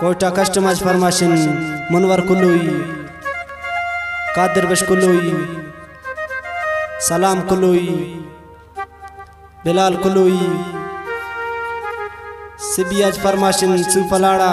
कोटा कस्टमाइज फरमाशिन मुनवर कुलुई कादिर बश सलाम कुलुई बिलाल कुलुई सिबियाज फरमाशिन सुफलाड़ा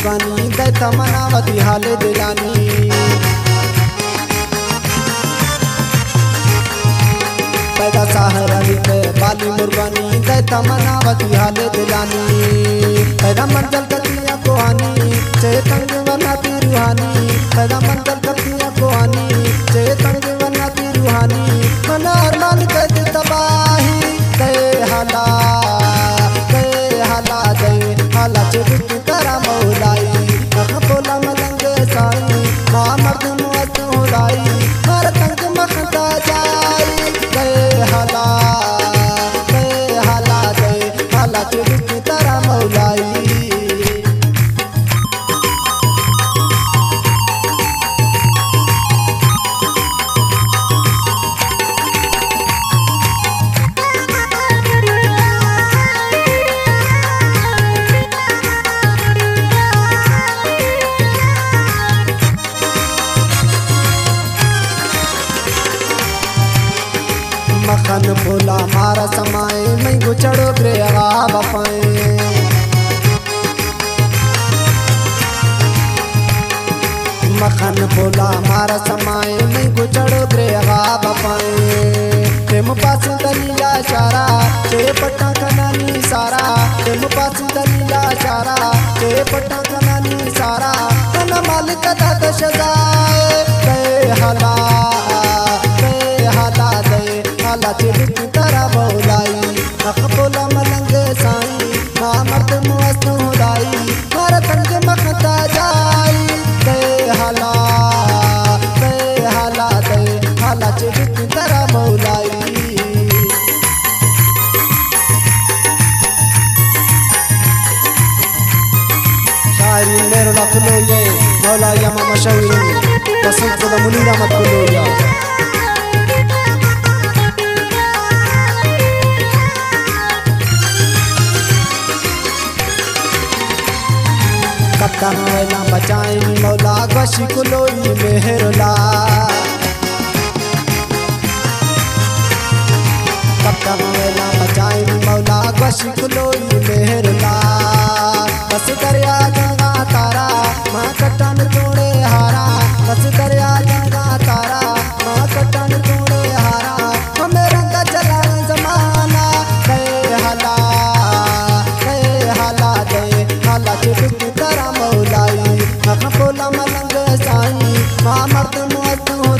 मुर्गानी दैता मनावती हाल दिलानी। पैदा साहर के बाली मुर्गानी दैता मनावती हाल दिलानी। पैदा मंजल कतिया कोहानी, चेतन वाला तिरुहानी पैदा मंजल दे हाला चिड़क तरा मौलाई अख बोला मलंग साई माँ मर्द मुअत फूला समाए मैं गुचड़ो ग्रे बपाए मखन फूला मारा समाए मैं गुचड़ो ग्रे बपाए प्रेम पास दलिया चारा चे पट्टा कनानी सारा। प्रेम पास दलिया चारा चे पट्टा या मामा शवीर पसंद खुदा मुनीरा मत कुलो या कत्ता बचाई मौला गशी कुलोई मेहरला कत्ता वेला बचाई मौला गशी कुलोई मेहरला बस गंगा भोला मलंग साईं मां मर्द मुअ तूं